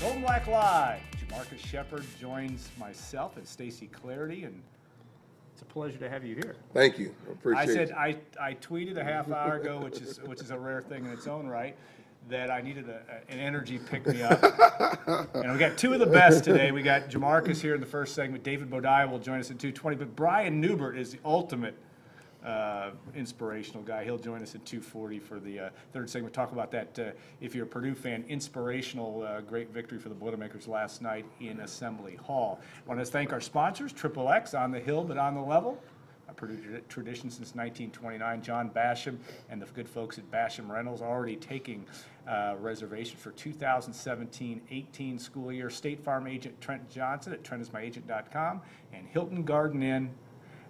Gold and Black Live. Jamarcus Shepard joins myself and Stacy Clardie, and it's a pleasure to have you here. Thank you. I appreciate I said. I, I tweeted a half hour ago, which is which is a rare thing in its own right, that I needed a, an energy pick me up. and we got two of the best today. We got Jamarcus here in the first segment. David Boudia will join us at 2:20, but Brian Neubert is the ultimate uh, inspirational guy. He'll join us at 2:40 for the uh, third segment. Talk about that. Uh, if you're a Purdue fan, inspirational, uh, great victory for the Boilermakers last night in Assembly Hall. Want to thank our sponsors, Triple X on the hill but on the level. A Purdue tradition since 1929. John Basham and the good folks at Basham Reynolds already taking uh, reservations for 2017-18 school year. State Farm agent Trent Johnson at trentismyagent.com and Hilton Garden Inn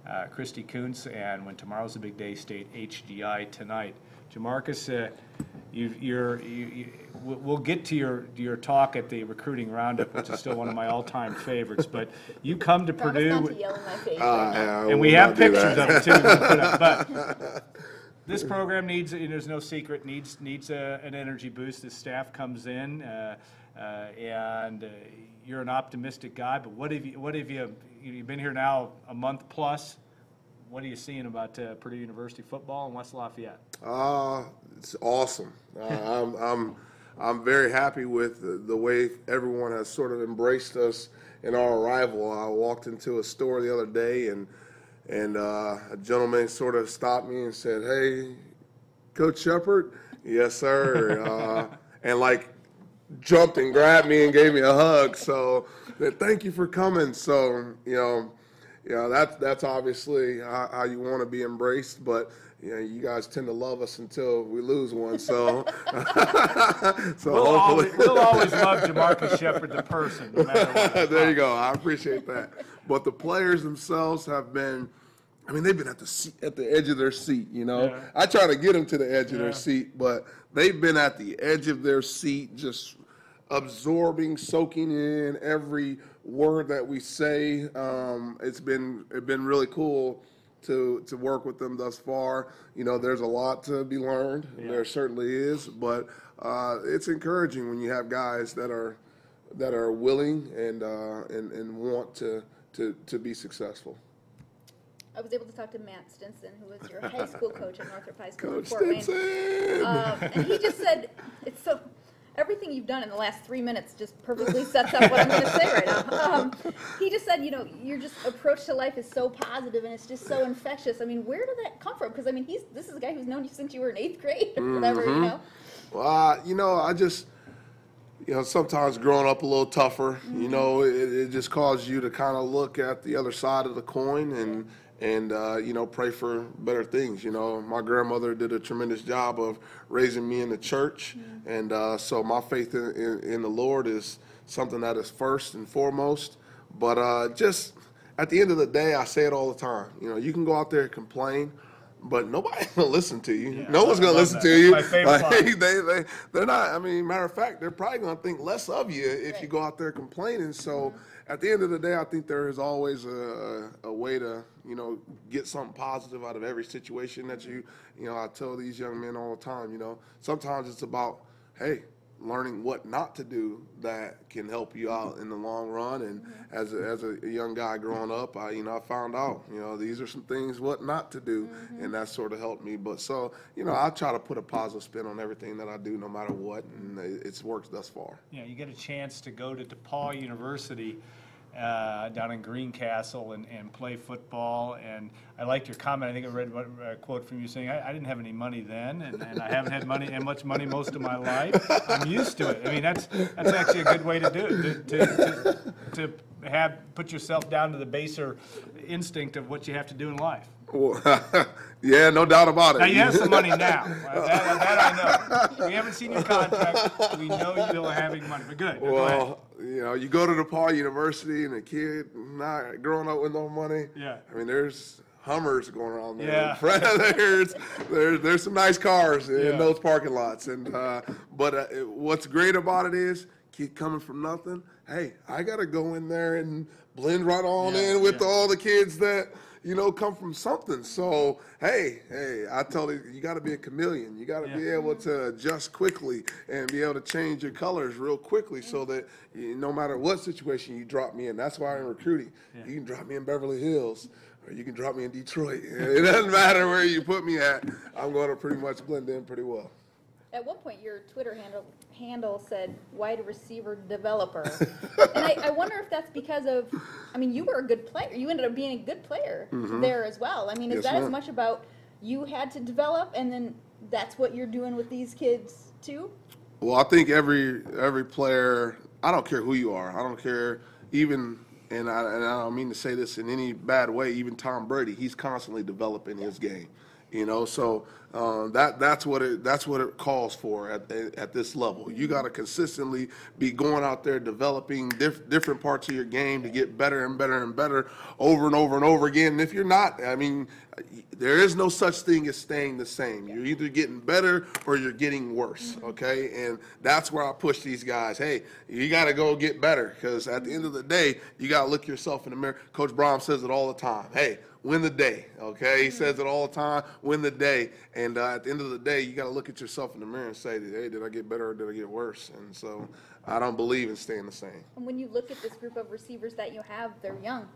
uh, Christy Kuntz, and when tomorrow's a big day, state HDI tonight. Jamarcus, uh, you, you're, you, you, we'll we'll get to your, your talk at the recruiting roundup, which is still one of my all-time favorites, but you come to Promise Purdue. not to yell in my face. Uh, right now. yeah, I And we have not do pictures that. of it too. we'll put up, But this program needs, and there's no secret, needs, needs a- an energy boost. The staff comes in, uh, uh, and uh, you're an optimistic guy, but what have you, what have you, you've been here now a month plus. What are you seeing about uh, Purdue University football in West Lafayette? Uh, it's awesome. Uh, I'm, I'm, I'm very happy with the, the way everyone has sort of embraced us in our arrival. I walked into a store the other day and, and uh, a gentleman sort of stopped me and said, Hey, Coach Shepard? Yes, sir. uh, and like jumped and grabbed me and gave me a hug. So thank you for coming. So, you know, you know, that's that's obviously how, how you want to be embraced, but you know, you guys tend to love us until we lose one. So, so We'll always, we'll always love Jamarcus Shepard, the person, no what. there you go. I appreciate that. But the players themselves have been. I mean, they've been at the seat, at the edge of their seat. You know, Yeah. I try to get them to the edge of their seat, but they've been at the edge of their seat, just absorbing, soaking in every word that we say. Um, it's been it's been really cool to to work with them thus far. You know, there's a lot to be learned. There certainly is, but uh, it's encouraging when you have guys that are that are willing and uh, and and want to to to be successful. I was able to talk to Matt Stinson, who was your high school coach at Northrop High School in Coach Fort Wayne. Stinson. Um, and he just said, it's so, everything you've done in the last three minutes just perfectly sets up what I'm going to say right now. Um, he just said, you know, your just approach to life is so positive and it's just so infectious. I mean, where did that come from? Because I mean, he's this is a guy who's known you since you were in eighth grade or whatever, Mm-hmm. you know. Well, I, you know, I just, you know, sometimes growing up a little tougher, you know, it, it just caused you to kind of look at the other side of the coin and, and, uh, you know, pray for better things. You know, my grandmother did a tremendous job of raising me in the church. And uh, so my faith in, in, in the Lord is something that is first and foremost. But uh, just at the end of the day, I say it all the time. You know, you can go out there and complain, but nobody's gonna listen to you. Yeah, no one's gonna listen that. to you. Like, they, they, they're not. I mean, matter of fact, they're probably gonna think less of you if you go out there complaining. So, at the end of the day, I think there is always a, a way to, you know, get something positive out of every situation that you, you know, I tell these young men all the time. You know, sometimes it's about, hey, learning what not to do that can help you out in the long run. And as a, as a young guy growing up, I you know I found out you know these are some things what not to do, mm-hmm. and that sort of helped me. But so you know I try to put a positive spin on everything that I do, no matter what, and it- it's worked thus far. you know, you get a chance to go to DePauw University uh, down in Greencastle and, and play football. And I liked your comment. I think I read a quote from you saying, I, I didn't have any money then, and, and I haven't had money and much money most of my life. I'm used to it. I mean, that's that's actually a good way to do it. To, to, to, to have put yourself down to the baser instinct of what you have to do in life. Well, yeah, no doubt about it. Now you have some money now. That, that I know. We haven't seen your contract. We know you don't having money, but good. Go ahead. Well, you know, you go to DePauw University and a kid not growing up with no money. Yeah. I mean, there's Hummers going around there. Yeah. there's, there's there's some nice cars in Yeah. those parking lots, and uh, but uh, it- what's great about it is kid coming from nothing. Hey, I gotta go in there and blend right on Yeah, in with yeah. all the kids that you know, come from something. So, hey, hey, I tell you, you got to be a chameleon. You got to be able to adjust quickly and be able to change your colors real quickly so that you, no matter what situation you drop me in, that's why I'm recruiting. You can drop me in Beverly Hills or you can drop me in Detroit. It doesn't matter where you put me at. I'm going to pretty much blend in pretty well. At one point, your Twitter handle, handle said wide receiver developer. and I, I wonder if that's because of, I mean, you were a good player. You ended up being a good player there as well. I mean, is Mm-hmm. Yes, that as ma'am. much about you had to develop and then that's what you're doing with these kids too? Well, I think every every player, I don't care who you are, I don't care even, and I, and I don't mean to say this in any bad way. Even Tom Brady, he's constantly developing his game, you know. So um, that that's what it that's what it calls for at at this level. You got to consistently be going out there developing diff, different parts of your game to get better and better and better over and over and over again. And if you're not, I mean, there is no such thing as staying the same. You're either getting better or you're getting worse, okay? And that's where I push these guys. Hey, you got to go get better because at the end of the day, you got to look yourself in the mirror. Coach Brohm says it all the time. Hey, win the day, okay? He says it all the time. Win the day, and uh, at the end of the day, you got to look at yourself in the mirror and say, "Hey, did I get better or did I get worse?" And so, I don't believe in staying the same. And when you look at this group of receivers that you have, they're young.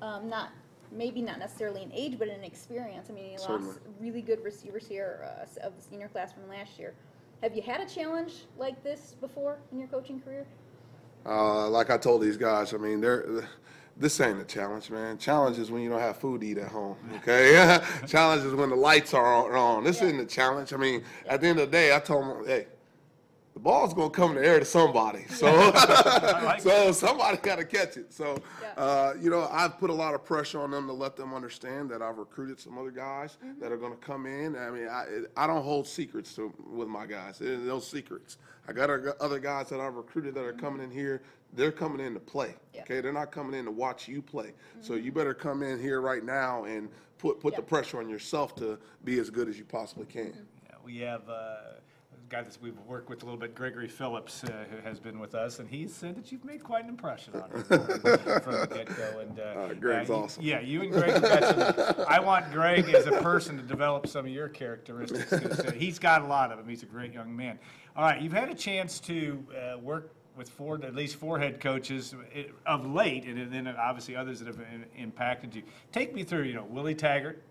Um, not maybe not necessarily in age, but in experience. I mean, you Certainly. lost really good receivers here uh, of the senior class from last year. Have you had a challenge like this before in your coaching career? Uh, like I told these guys, I mean, they're, this ain't a challenge, man. Challenge is when you don't have food to eat at home, okay? challenge is when the lights are on. on. This isn't a challenge. I mean, at the end of the day, I told them, hey, the ball's gonna come in the air to somebody. So, like so somebody got to catch it. So, Yeah. uh, you know, I've put a lot of pressure on them to let them understand that I've recruited some other guys that are gonna come in. I mean, I, I don't hold secrets to, with my guys. There's no secrets. I got other- other guys that I've recruited that are coming in here. They're coming in to play. Yeah. Okay, they're not coming in to watch you play. So you better come in here right now and put put the pressure on yourself to be as good as you possibly can. Yeah, We have uh, a guy that we've worked with a little bit, Gregory Phillips, uh, who has been with us, and he said that you've made quite an impression on him from the get-go. And uh, Uh, Greg's you- awesome. Yeah, you and Greg have got some. I want Greg as a person to develop some of your characteristics. 'cause, uh, He's got a lot of them. He's a great young man. All right, you've had a chance to uh, work with four, at least four head coaches uh, of late, and then obviously others that have impacted you. Take me through, you know, Willie Taggart,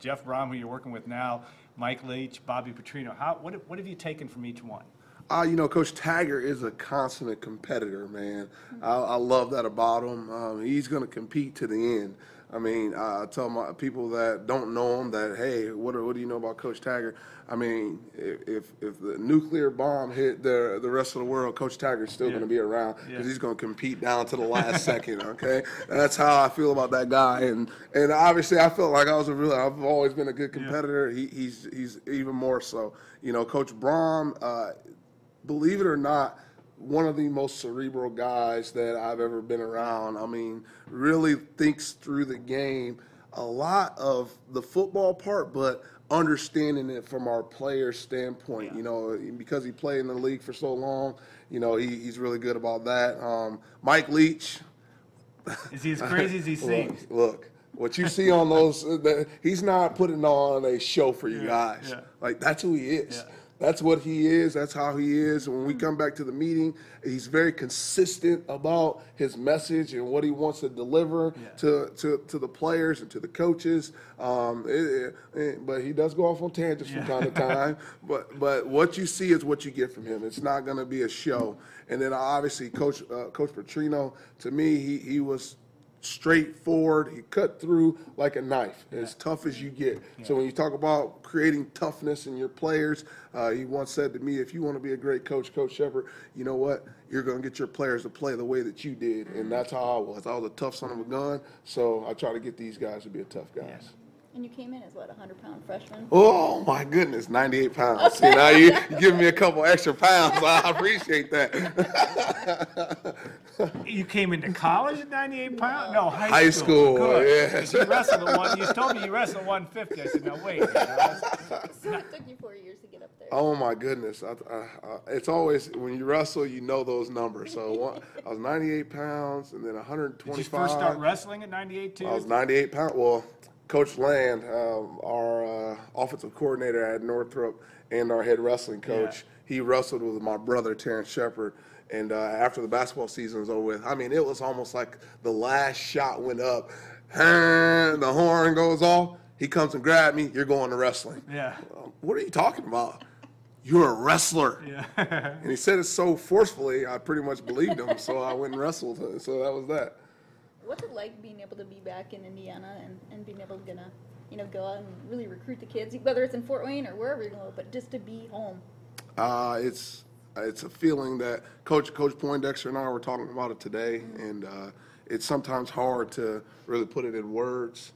Jeff Brohm, who you're working with now, Mike Leach, Bobby Petrino. How, what, what have you taken from each one? Uh, you know, Coach Taggart is a consummate competitor, man. I, I love that about him. Um, he's going to compete to the end. I mean, I tell my people that don't know him that, hey, what, do- what do you know about Coach Taggart? I mean, if, if, the nuclear bomb hit the, the rest of the world, Coach Taggart's still going to be around because Yeah. he's going to compete down to the last second, okay? That's how I feel about that guy. And, and obviously, I felt like I was a real, I've always been a good competitor. He, he's, he's even more so. You know, Coach Brohm, uh, believe it or not, one of the most cerebral guys that I've ever been around. I mean, really thinks through the game a lot of the football part, but understanding it from our players' standpoint. You know, because he played in the league for so long, you know, he, he's really good about that. Um, Mike Leach, Is he as crazy as he seems? Look, look, what you see on those, the, he's not putting on a show for you Yeah, guys. yeah. Like that's who he is. Yeah. That's what he is. That's how he is. When we come back to the meeting, he's very consistent about his message and what he wants to deliver Yeah. to, to, to the players and to the coaches. Um, it- it- it- but he does go off on tangents from time to time. But but what you see is what you get from him. It's not going to be a show. And then obviously, Coach uh, Coach Petrino, to me, he he was straightforward. He cut through like a knife, as tough as you get. So when you talk about creating toughness in your players, uh, he once said to me, "If you want to be a great coach, Coach Shepard, you know what? You're going to get your players to play the way that you did." And that's how I was. I was a tough son of a gun. So I try to get these guys to be a tough guys. And you came in as what, a hundred pound freshman? Oh my goodness, 98 pounds. See, now you, you give me a couple extra pounds. I appreciate that. You came into college at 98 pounds? No, high, High school, Good. yeah. 'Cause You wrestled at one. You told me you wrestled 150. I said, no, wait. So it took you four years to get up there. Oh my goodness! I, I, I, it's always when you wrestle, you know those numbers. So one, I was 98 pounds, and then 125. Did you first start wrestling at 98 too? I was 98 pounds. Well, Coach Land, um, our uh, offensive coordinator at Northrop, and our head wrestling coach, he wrestled with my brother Terrence Shepard. And uh, after the basketball season was over with, I mean, it was almost like the last shot went up, and the horn goes off. He comes and grabs me. You're going to wrestling. Yeah. Um, What are you talking about? You're a wrestler. Yeah. And he said it so forcefully, I pretty much believed him. so I went and wrestled. So that was that. What's it like being able to be back in Indiana and, and being able to gonna, you know, go out and really recruit the kids, whether it's in Fort Wayne or wherever you go, but just to be home. Uh, it's it's a feeling that Coach Coach Poindexter and I were talking about it today, and uh, it's sometimes hard to really put it in words.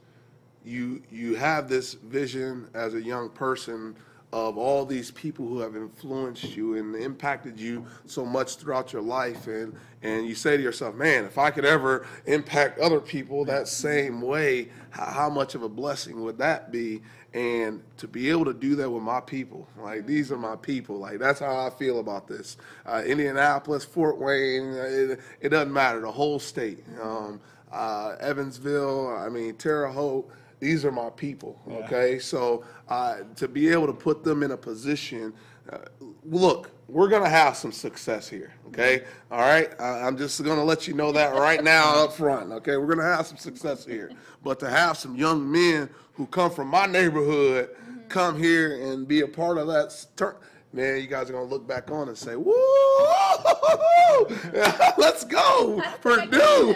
You you have this vision as a young person of all these people who have influenced you and impacted you so much throughout your life, and and you say to yourself, man, if I could ever impact other people that same way, how, much of a blessing would that be? and to be able to do that with my people like these are my people. Like that's how i feel about this. Uh, indianapolis fort wayne uh, it, it doesn't matter. The whole state um, uh, evansville i mean terre haute these are my people okay? So uh, to be able to put them in a position uh, look we're gonna have some success here okay? All right? I, i'm just gonna let you know that right now up front okay? We're gonna have some success here. But to have some young men who come from my neighborhood come here and be a part of that man you guys are gonna look back on and say woo let's go purdue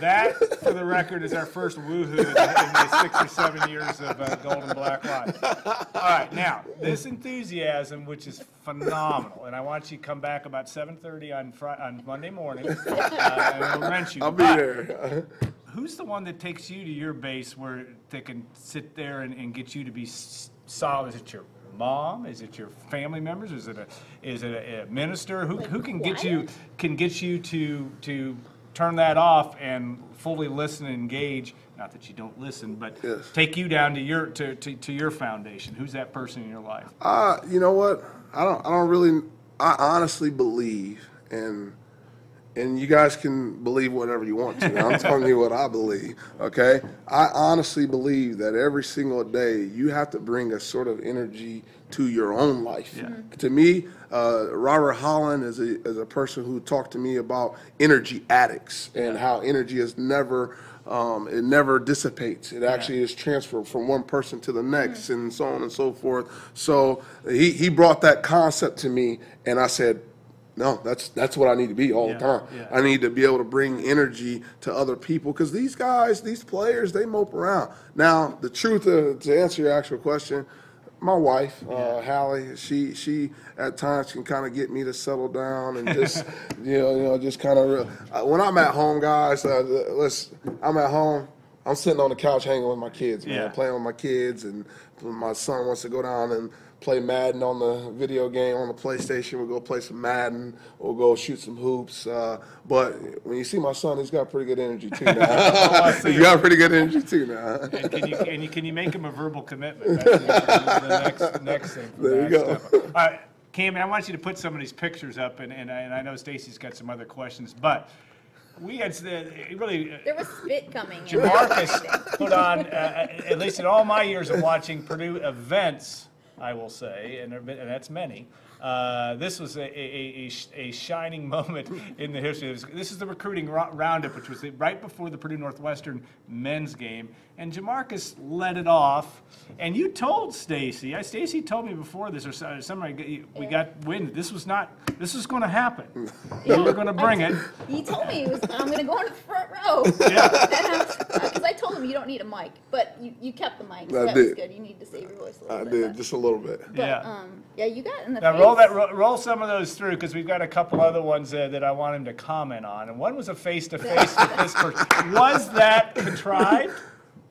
that? For the record, is our first woohoo in the six or seven years of uh, Gold and Black Lives. All right, now this enthusiasm, which is phenomenal, and I want you to come back about 7:30 on Fri- on Monday morning, uh, and we'll rent you. i'll be But there Who's the one that takes you to your base where they can sit there and, and get you to be solid? Is it your mom? Is it your family members? Is it a is it a, a minister? Who, who can get you can get you to to turn that off and fully listen and engage? Not that you don't listen, but Yes. take you down to your to, to, to your foundation. Who's that person in your life? Uh, you know what? I don't. I don't really. I honestly believe, and and you guys can believe whatever you want to. I'm telling you what I believe. Okay. I honestly believe that every single day you have to bring a sort of energy to your own life. Yeah. To me, uh, Robert Holland is a is a person who talked to me about energy addicts and how energy is never. Um, it never dissipates. It actually is transferred from one person to the next, and so on and so forth. So he, he brought that concept to me, and I said, no, that's that's what I need to be all Yeah, the time. yeah. I need to be able to bring energy to other people because these guys, these players, they mope around. Now, the truth of, to answer your actual question, my wife, uh, Hallie, she she at times can kind of get me to settle down and just you know you know just kind of uh, when I'm at home, guys. Uh, let's I'm at home. I'm sitting on the couch hanging with my kids, man, Yeah. playing with my kids, and my son wants to go down and play Madden on the video game on the PlayStation. We'll go play some Madden. We'll go shoot some hoops. Uh, but when you see my son, he's got pretty good energy too now. see he's got pretty good energy too now. And can you and you, can you make him a verbal commitment? That's the, the next next thing. There you go. step. All right, Cam, I want you to put some of these pictures up, and and I, and I know Stacy's got some other questions, but we had s- uh, really. uh, There was spit coming. in. Jamarcus put on, uh, at least in all my years of watching Purdue events, I will say, and, there have been- and that's many. Uh, this was a, a, a- a, shining moment in the history. This, this is the recruiting ro- roundup, which was the, right before the Purdue Northwestern men's game, and Jamarcus led it off. And you told Stacy, I Stacy told me before this, or so- somebody we got wind. This was not. This was going to happen. You were going to bring it. He told me he was, I'm going to go in the front row. Yeah. Because I told him you don't need a mic, but you, you kept the mic. So I that was did. good. You need to save your voice a little I bit. did but- just a little bit. But, Yeah. um, yeah, you got in the Now face. roll that, ro- roll some of those through because we've got a couple other ones uh, that I want him to comment on, and one was a face to face with this person. Was that contrived?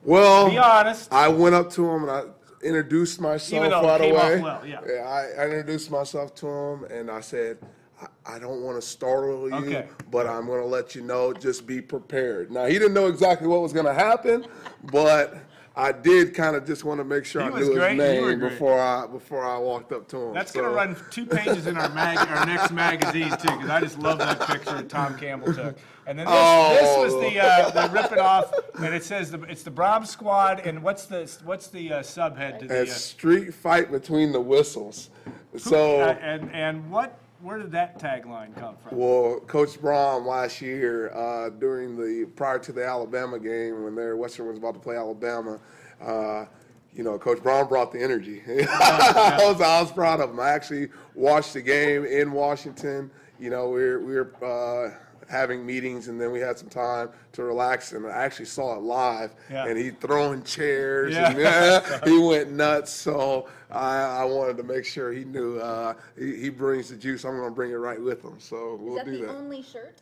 Well, Be honest. I went up to him and I introduced myself Even though it right came off away. well, yeah. I, I introduced myself to him and I said, I, I don't want to startle you, Okay. but I'm going to let you know, just be prepared. Now, he didn't know exactly what was going to happen, but I did kind of just want to make sure He I knew great. his name before I before I walked up to him. That's So- gonna run two pages in our mag, our next magazine too, because I just love that picture that Tom Campbell took. And then this, this was the, uh, the ripping off, and it says the, it's the Brohm Squad, and what's the, what's the uh, subhead to the? a uh, street fight between the whistles. uh, So. And, and what, where did that tagline come from? Well, Coach Brohm last year uh, during the prior to the Alabama game when their Western was about to play Alabama, uh, you know, Coach Brohm brought the energy. I, was, I was proud of him. I actually watched the game in Washington. You know, we were, we were uh, having meetings and then we had some time to relax and I actually saw it live Yeah. and he throwing chairs Yeah. and yeah, he went nuts. So I, I wanted to make sure he knew uh, he, he brings the juice. I'm going to bring it right with him. So we'll that do the that. only shirt?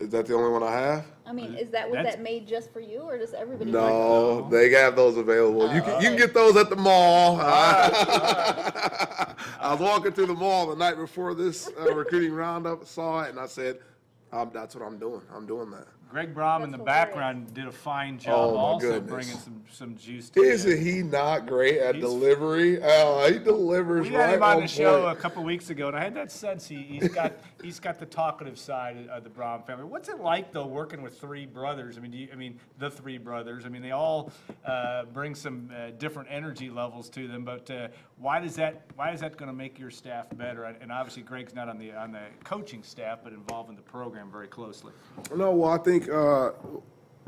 Is that the only one I have? I mean, is that was That's- that made just for you, or does everybody? No, they have those available. You can you can get those at the mall. I was walking through the mall the night before this uh, recruiting roundup, saw it, and I said, um, "That's what I'm doing. I'm doing that." Greg Brohm in the hilarious. background did a fine job Oh, my also goodness. bringing some, some juice to Isn't it. he not great at He's- delivery? Oh, he delivers We right had him on on the show a point. couple weeks ago, and I had that sense he, he's got he's got the talkative side of the Brohm family. What's it like though working with three brothers? I mean, do you, I mean the three brothers. I mean, they all uh, bring some uh, different energy levels to them. But uh, why does that why is that going to make your staff better? And obviously, Greg's not on the on the coaching staff, but involved in the program very closely. No, well, I think uh,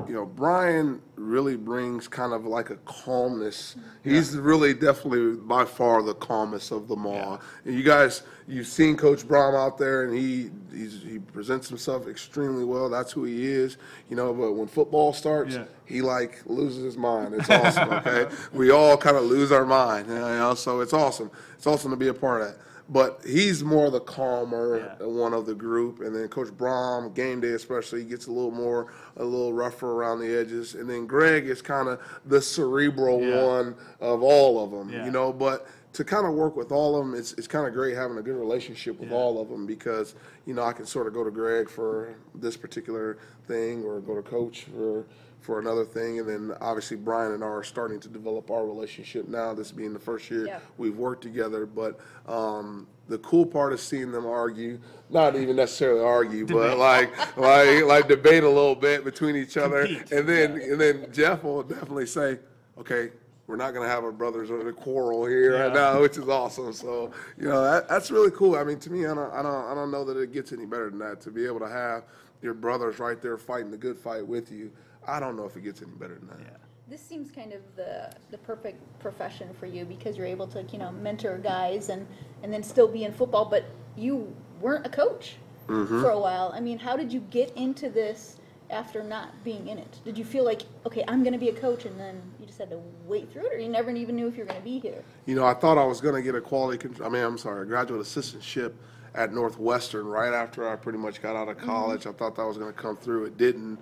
you know Brian really brings kind of like a calmness. He's really definitely by far the calmest of them all. And you guys, you've seen Coach Brohm out there, and he he's, he presents himself extremely well. That's who he is, you know. But when football starts, Yeah. he like loses his mind. It's awesome. Okay, we all kind of lose our mind, you know. So it's awesome. It's awesome to be a part of that. But he's more the calmer Yeah. one of the group, and then Coach Brohm, game day especially, he gets a little more, a little rougher around the edges, and then Greg is kind of the cerebral Yeah. one of all of them, Yeah. you know. But to kind of work with all of them, it's it's kind of great having a good relationship with all of them because you know I can sort of go to Greg for this particular thing, or go to Coach for for another thing, and then obviously Brian and I are starting to develop our relationship now. This being the first year Yeah. we've worked together, but um, the cool part is seeing them argue, not even necessarily argue, but like like like debate a little bit between each other, Compete. and then and then Jeff will definitely say, okay. We're not gonna have our brothers or a quarrel here right now, which is awesome. So you know that, that's really cool. I mean, to me, I don't, I don't, I don't know that it gets any better than that. To be able to have your brothers right there fighting the good fight with you, I don't know if it gets any better than that. Yeah. This seems kind of the the perfect profession for you because you're able to you know mentor guys and and then still be in football, but you weren't a coach Mm-hmm. for a while. I mean, how did you get into this after not being in it? Did you feel like okay, I'm going to be a coach, and then you just had to wait through it, or you never even knew if you were going to be here? You know, I thought I was going to get a quality, con- I mean, I'm sorry, a graduate assistantship at Northwestern right after I pretty much got out of college. I thought that was going to come through. It didn't.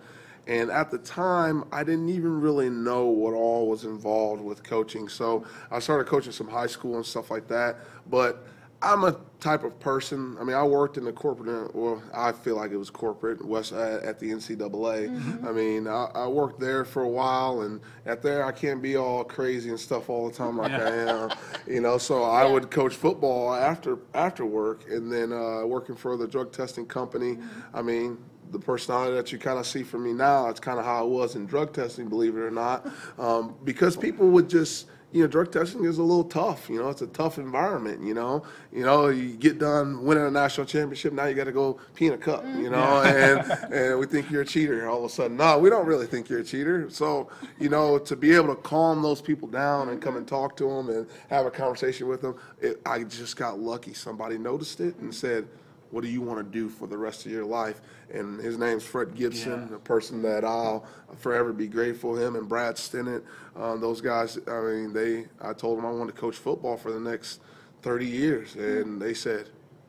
And at the time, I didn't even really know what all was involved with coaching. So I started coaching some high school and stuff like that. But I'm a type of person. I mean, I worked in the corporate. Well, I feel like it was corporate West at, at the NCAA. Mm-hmm. I mean, I, I worked there for a while, and at there I can't be all crazy and stuff all the time like I am. You know, so I Yeah. would coach football after after work, and then uh, working for the drug testing company. Mm-hmm. I mean. The personality that you kind of see from me now, it's kind of how I was in drug testing, believe it or not, um, because people would just you know, drug testing is a little tough. You know, it's a tough environment. You know, you know, you get done winning a national championship, now you got to go pee in a cup. You know, and and we think you're a cheater all of a sudden. No, we don't really think you're a cheater. So, you know, to be able to calm those people down and come and talk to them and have a conversation with them, it, I just got lucky. Somebody noticed it and said. What do you want to do for the rest of your life? And his name's Fred Gibson, Yeah. a person that I'll forever be grateful. Him and Brad Stinnett, um, those guys. I mean, they. I told them I wanted to coach football for the next thirty years, and they said,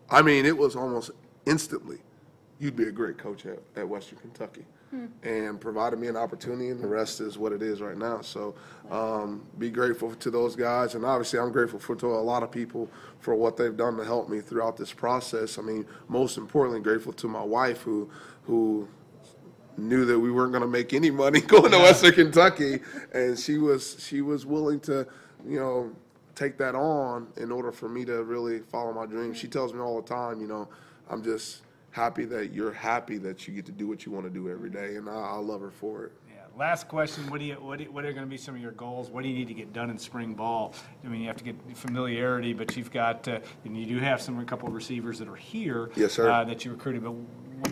I mean, it was almost instantly. You'd be a great coach at, at Western Kentucky, and provided me an opportunity, and the rest is what it is right now. So, um, be grateful to those guys, and obviously, I'm grateful for to a lot of people for what they've done to help me throughout this process. I mean, most importantly, grateful to my wife who, who knew that we weren't going to make any money going to Western Kentucky, and she was she was willing to, you know, take that on in order for me to really follow my dream. She tells me all the time, you know, I'm just happy that you're happy that you get to do what you want to do every day, and I, I love her for it. Yeah, last question, what do you, what, what are gonna be some of your goals? What do you need to get done in spring ball? I mean, you have to get familiarity, but you've got, uh, and you do have some, a couple of receivers that are here. Yes, sir. uh, That you recruited, but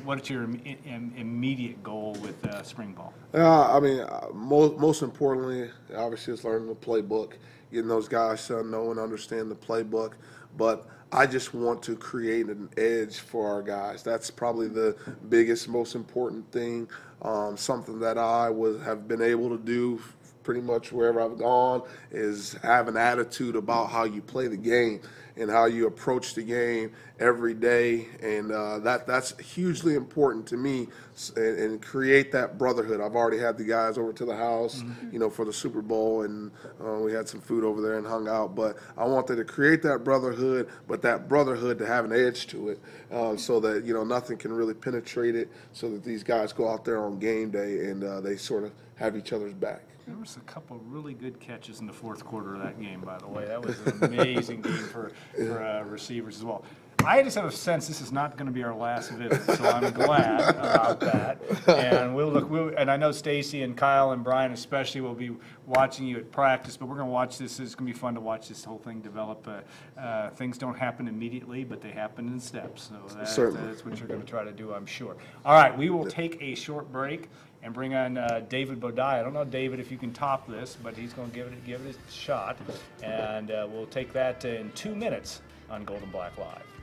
what's your im- im- immediate goal with, uh, spring ball? Uh, I mean, uh, most most importantly, obviously, it's learning the playbook, getting those guys to know and understand the playbook. But I just want to create an edge for our guys. That's probably the biggest, most important thing. Um, something that I was have been able to do pretty much wherever I've gone is have an attitude about how you play the game and how you approach the game every day, and uh, that that's hugely important to me and, and create that brotherhood. I've already had the guys over to the house, you know, for the Super Bowl, and uh, we had some food over there and hung out. But I wanted to create that brotherhood, but that brotherhood to have an edge to it, uh, so that you know nothing can really penetrate it, so that these guys go out there on game day and uh, they sort of have each other's back. There was a couple really good catches in the fourth quarter of that game, by the way. That was an amazing game for, for uh, receivers as well. I just have a sense this is not going to be our last visit, so I'm glad about that. And we'll look, we'll, and I know Stacy and Kyle and Brian especially will be watching you at practice, but we're going to watch this. It's going to be fun to watch this whole thing develop. Uh, uh, things don't happen immediately, but they happen in steps. So that, Certainly. that's what you're going to try to do, I'm sure. All right, we will take a short break and bring on uh, David Boudia. I don't know, David, if you can top this, but he's going to give it give it a shot, and uh, we'll take that in two minutes on Gold and Black Live.